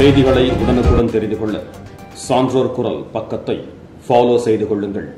செய்திகளை உடனுக்குடன் தெரிந்து கொள்ள சான்றோர் குரல் பக்கத்தை ஃபாலோ செய்து கொள்ளுங்கள்.